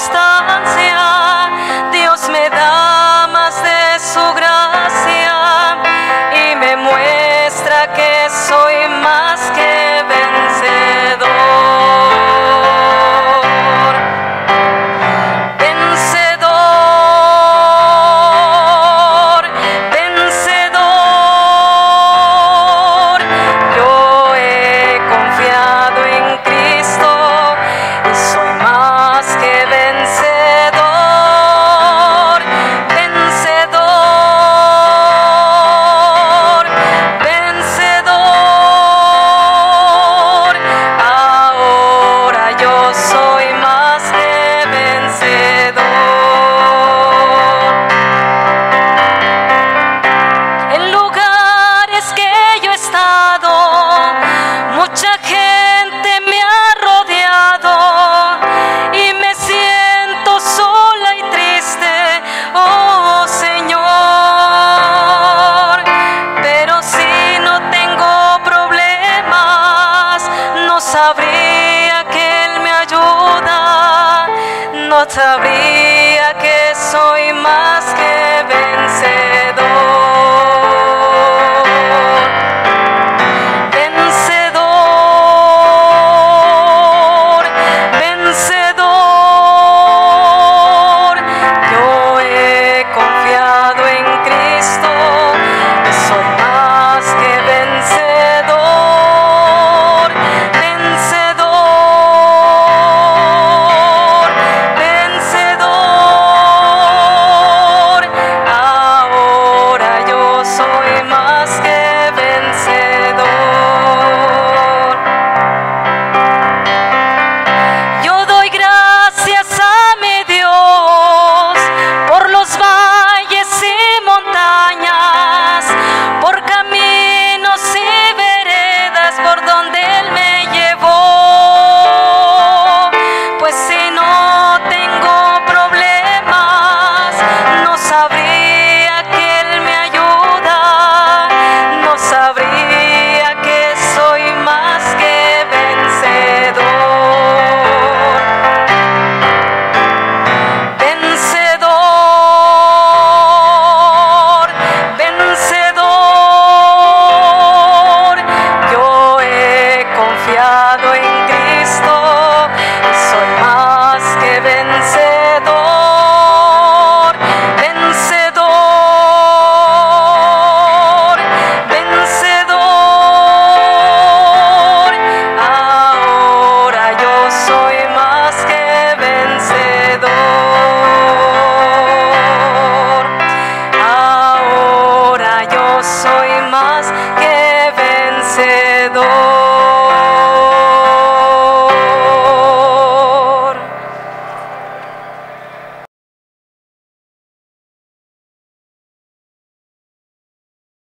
stop. sabría que Él me ayuda, no sabría que soy más que